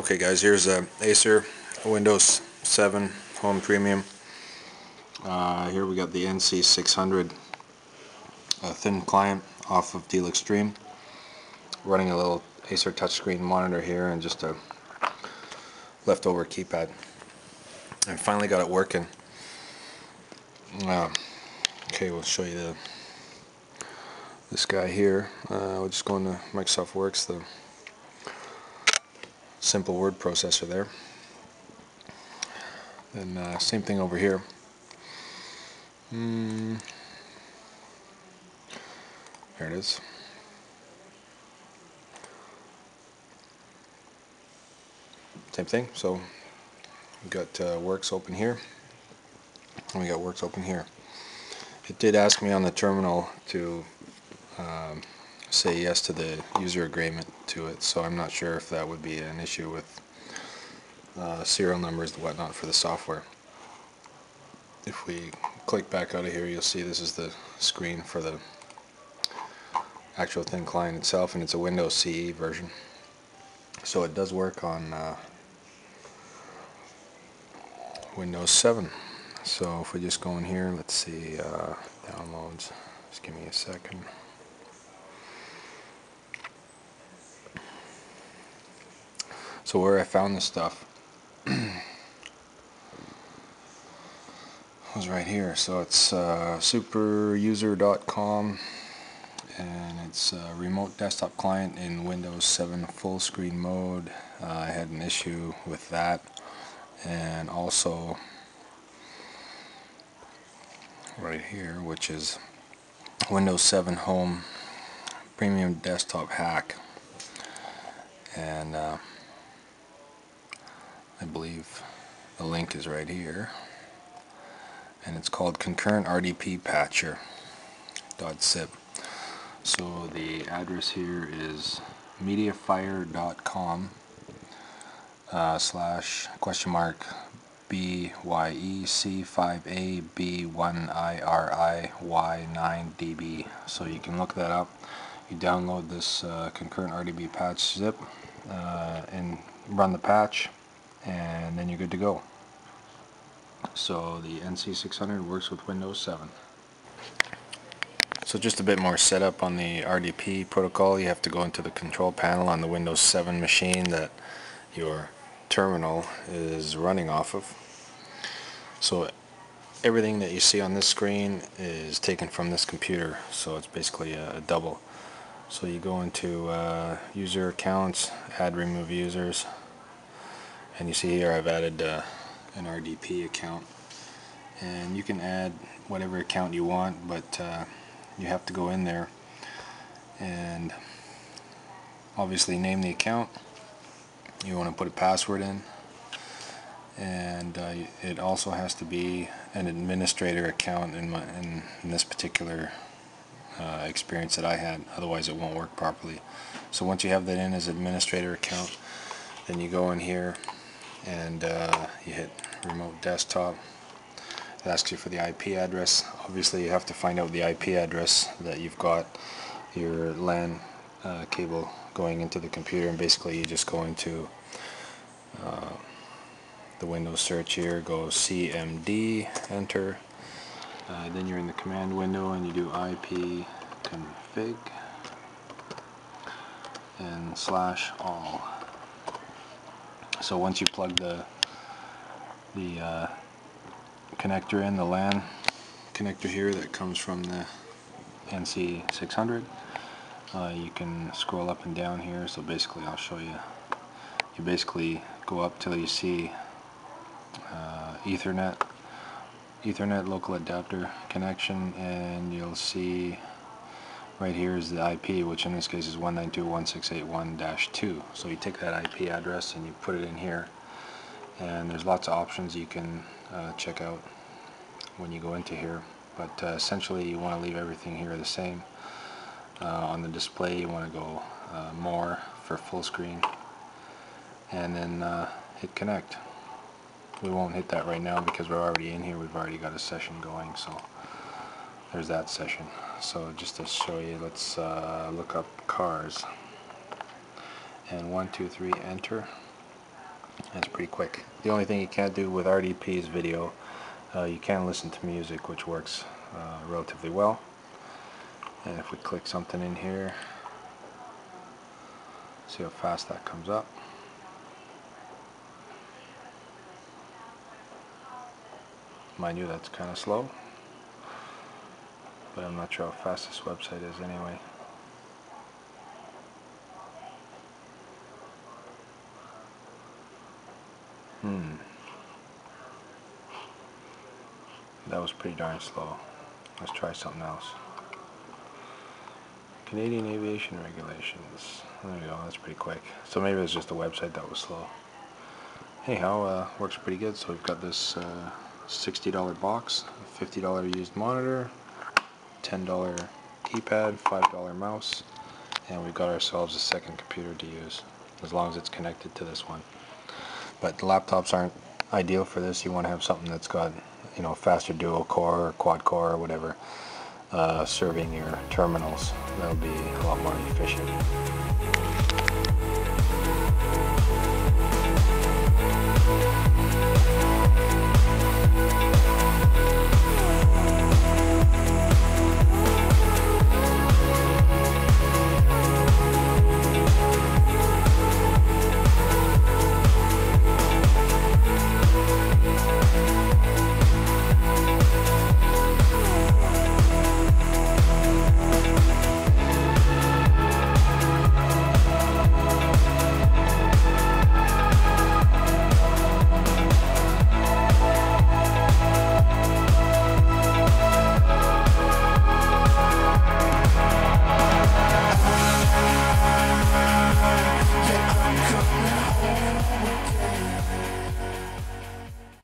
Okay guys, here's a Acer Windows 7 Home Premium. Uh, here we got the NC600 uh, thin client off of Deal Extreme. Running a little Acer touchscreen monitor here and just a leftover keypad. I finally got it working. Uh, okay, we'll show you the this guy here. Uh, we'll just go into Microsoft Works, the simple word processor there. And uh, same thing over here. Mm. There it is. Same thing. So we got uh, Works open here, and we got Works open here. It did ask me on the terminal to um, say yes to the user agreement to it, so I'm not sure if that would be an issue with uh, serial numbers and whatnot for the software. If we click back out of here, you'll see this is the screen for the actual thin client itself, and it's a Windows CE version. So it does work on uh, Windows 7. So if we just go in here, let's see, uh, downloads, just give me a second. So where I found this stuff was right here. So it's uh, superuser.com and it's a remote desktop client in Windows 7 full screen mode. Uh, I had an issue with that and also right here which is Windows 7 Home Premium Desktop Hack and uh, I believe the link is right here. And it's called concurrent RDP patcher .zip. So the address here is mediafire.com uh, slash question mark BYEC5AB1IRIY9DB so you can look that up. You download this uh, concurrent RDP patch zip uh, and run the patch and then you're good to go. So the NC600 works with Windows 7. So just a bit more setup on the RDP protocol. You have to go into the control panel on the Windows 7 machine that your terminal is running off of. So everything that you see on this screen is taken from this computer so it's basically a, double. So you go into uh, user accounts, add remove users, and you see here I've added uh, an RDP account. And you can add whatever account you want but uh, you have to go in there and obviously name the account. You want to put a password in. And uh, it also has to be an administrator account in, my, in, in this particular uh, experience that I had. Otherwise it won't work properly. So once you have that in as administrator account then you go in here and uh, you hit remote desktop. It asks you for the IP address. Obviously you have to find out the IP address that you've got your LAN uh, cable going into the computer and basically you just go into uh, the Windows search here go CMD enter uh, then you're in the command window and you do IP config and slash all so once you plug the the uh, connector in, the LAN connector here that comes from the NC600, uh, you can scroll up and down here. So basically, I'll show you. You basically go up till you see uh, Ethernet, Ethernet local adapter connection, and you'll see right here is the IP which in this case is 192.168.1-2 so you take that IP address and you put it in here. And there's lots of options you can uh, check out when you go into here. But uh, essentially you want to leave everything here the same. Uh, on the display you want to go uh, more for full screen. And then uh, hit connect. We won't hit that right now because we're already in here. We've already got a session going so there's that session so just to show you let's uh, look up cars and one two three enter that's pretty quick. The only thing you can't do with RDP is video. Uh, you can listen to music, which works uh, relatively well. And if we click something in here, see how fast that comes up. Mind you, that's kind of slow. But I'm not sure how fast this website is anyway. Hmm. That was pretty darn slow. Let's try something else. Canadian aviation regulations. There we go, that's pretty quick. So maybe it's just the website that was slow. Anyhow, uh, works pretty good. So we've got this uh, $60 box, $50 used monitor, $10 keypad, $5 mouse, and we've got ourselves a second computer to use, as long as it's connected to this one. But laptops aren't ideal for this. You want to have something that's got, you know, faster dual core or quad core or whatever uh, serving your terminals. That'll be a lot more efficient.